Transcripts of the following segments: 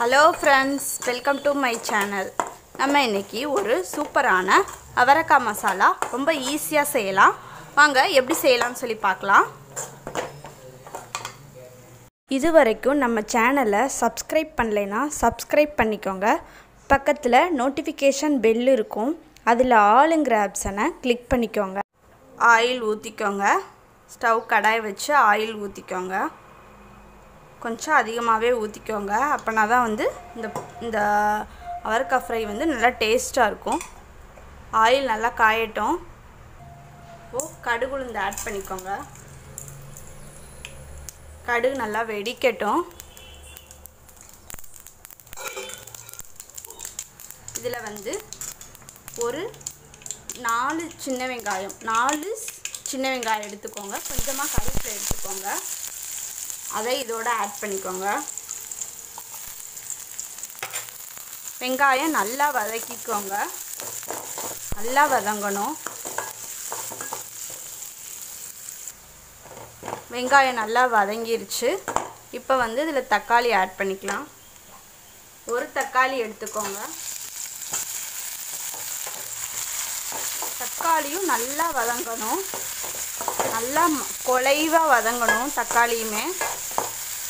Hello friends welcome to my channel நம்ம இன்னைக்கு ஒரு சூப்பரான அவரைக்காய் மசாலா ரொம்ப ஈஸியாக செய்யலாம். வாங்க எப்படி செய்யலாம்னு சொல்லி பார்க்கலாம். இது வரைக்கும் நம்ம சேனலை சப்ஸ்கிரைப் பண்ணலைன்னா சப்ஸ்கிரைப் பண்ணிக்கோங்க. பக்கத்தில் நோட்டிஃபிகேஷன் பெல் இருக்கும். அதில் ஆளுங்கிற ஆப்ஷனை கிளிக் பண்ணிக்கோங்க. ஆயில் ஊற்றிக்கோங்க ஸ்டவ் கடாய் வச்சு ஆயில் ஊற்றிக்கோங்க கொஞ்சம் அதிகமாகவே ஊற்றிக்கோங்க. அப்போனா தான் வந்து இந்த இந்த அவரைக்காய் ஃப்ரை வந்து நல்லா டேஸ்ட்டாக இருக்கும். ஆயில் நல்லா காயட்டும். ஓ கடுகுளுந்து ஆட் பண்ணிக்கோங்க. கடுகு நல்லா வெடிக்கட்டும். இதில் வந்து ஒரு நாலு சின்ன வெங்காயம் நாலு சின்ன வெங்காயம் எடுத்துக்கோங்க. கொஞ்சமாக கருவேப்பிலை எடுத்துக்கோங்க. அதை இதோட ஆட் பண்ணிக்கோங்க. வெங்காயம் நல்லா வதக்கிக்கோங்க. நல்லா வதங்கணும். வெங்காயம் நல்லா வதங்கிருச்சு. இப்போ வந்து இதில் தக்காளி ஆட் பண்ணிக்கலாம். ஒரு தக்காளி எடுத்துக்கோங்க. தக்காளியும் நல்லா வதங்கணும். நல்லா குலைவாக வதங்கணும் தக்காளியுமே.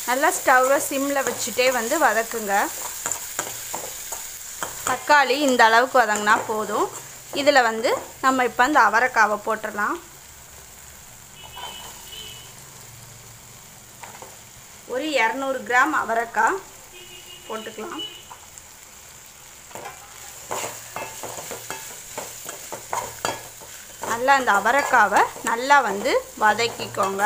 நல்லா ஸ்டவ்வை சிம்மில் வச்சுட்டே வந்து வதக்குங்க. தக்காளி இந்த அளவுக்கு வதங்கினா போதும். இதில் வந்து நம்ம இப்போ அந்த அவரைக்காவை போட்டுடலாம். ஒரு இரநூறு கிராம் அவரைக்காய் போட்டுக்கலாம். நல்லா இந்த அவரைக்காவை நல்லா வந்து வதக்கிக்கோங்க.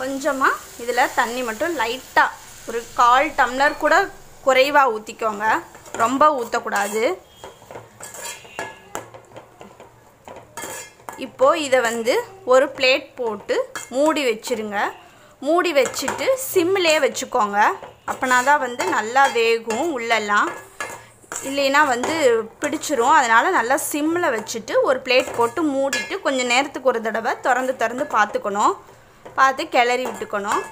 கொஞ்சமாக இதில் தண்ணி மட்டும் லைட்டாக ஒரு கால் டம்ளர் கூட குறைவாக ஊற்றிக்கோங்க ரொம்ப ஊற்றக்கூடாது இப்போது இதை வந்து ஒரு பிளேட் போட்டு மூடி வச்சுருங்க. மூடி வச்சுட்டு சிம்மிலே வச்சுக்கோங்க. அப்போனா தான் வந்து நல்லா வேகும் உள்ளெல்லாம். இல்லைன்னா வந்து பிடிச்சிரும். அதனால் நல்லா சிம்மில் வச்சுட்டு ஒரு பிளேட் போட்டு மூடிட்டு கொஞ்சம் நேரத்துக்கு ஒரு தடவை திறந்து திறந்து பார்த்துக்கணும். பார்த்து கிளறி விட்டுக்கணும்.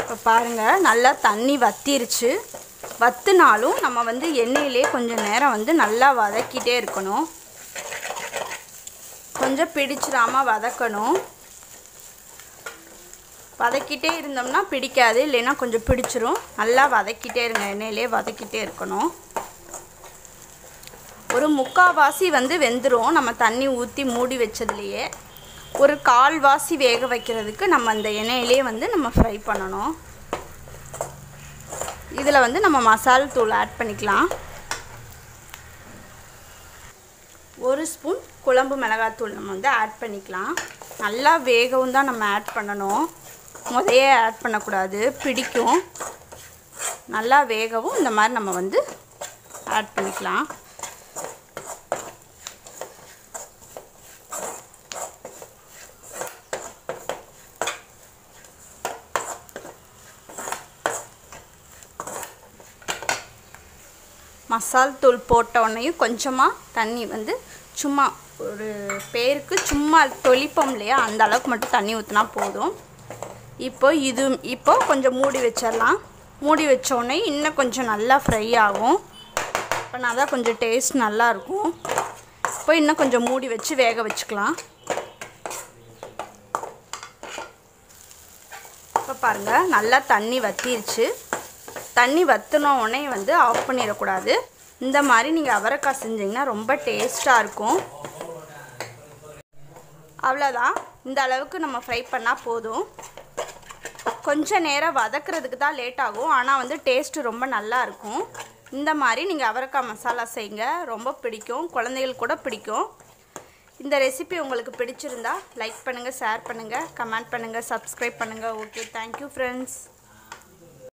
இப்போ பாருங்கள் நல்லா தண்ணி வத்திருச்சு. வத்துனாலும் நம்ம வந்து எண்ணெயிலே கொஞ்சம் நேரம் வந்து நல்லா வதக்கிட்டே இருக்கணும். கொஞ்சம் பிடிச்சிடாமல் வதக்கணும். வதக்கிட்டே இருந்தோம்னா பிடிக்காது இல்லைன்னா கொஞ்சம் பிடிச்சிரும். நல்லா வதக்கிட்டே இருங்க எண்ணெயிலே வதக்கிட்டே இருக்கணும். ஒரு முக்கால்வாசி வந்து வெந்துடும் நம்ம தண்ணி ஊற்றி மூடி வச்சதுலேயே. ஒரு கால்வாசி வேக வைக்கிறதுக்கு நம்ம அந்த எண்ணெயிலே வந்து நம்ம ஃப்ரை பண்ணணும். இதில் வந்து நம்ம மசால் தூள் ஆட் பண்ணிக்கலாம். ஒரு ஸ்பூன் குழம்பு மிளகாத்தூள் நம்ம வந்து ஆட் பண்ணிக்கலாம். நல்லா வேகவும் தான் நம்ம ஆட் பண்ணணும். முதையே ஆட் பண்ணக்கூடாது பிடிக்கும். நல்லா வேகவும் இந்த மாதிரி நம்ம வந்து ஆட் பண்ணிக்கலாம். மசால் தூள் போட்ட கொஞ்சமாக தண்ணி வந்து சும்மா ஒரு பேருக்கு சும்மா தொளிப்போம் இல்லையா? அந்த அளவுக்கு மட்டும் தண்ணி ஊற்றினா போதும். இப்போ இது இப்போ கொஞ்சம் மூடி வச்சிடலாம். மூடி வச்சோடனே இன்னும் கொஞ்சம் நல்லா ஃப்ரை ஆகும். அப்போனா தான் கொஞ்சம் டேஸ்ட் நல்லாயிருக்கும் இப்போ இன்னும் கொஞ்சம் மூடி வச்சு வேக வச்சுக்கலாம். இப்போ பாருங்கள் நல்லா தண்ணி வத்திருச்சு. தண்ணி வற்றின உடனே வந்து ஆஃப் பண்ணிடக்கூடாது. இந்த மாதிரி நீங்கள் அவரைக்காய் செஞ்சிங்கன்னா ரொம்ப டேஸ்ட்டாக இருக்கும். அவ்வளோதான் இந்த அளவுக்கு நம்ம ஃப்ரை பண்ணால் போதும். கொஞ்சம் நேரம் வதக்கிறதுக்கு தான் லேட் ஆகும். ஆனால் வந்து டேஸ்ட்டு ரொம்ப நல்லா இருக்கும். இந்த மாதிரி நீங்கள் அவரைக்காய் மசாலா செய்யுங்க ரொம்ப பிடிக்கும். குழந்தைகள் கூட பிடிக்கும். இந்த ரெசிபி உங்களுக்கு பிடிச்சிருந்தா லைக் பண்ணுங்கள் ஷேர் பண்ணுங்கள் கமெண்ட் பண்ணுங்கள் சப்ஸ்கிரைப் பண்ணுங்கள் ஓகே தேங்க்யூ ஃப்ரெண்ட்ஸ்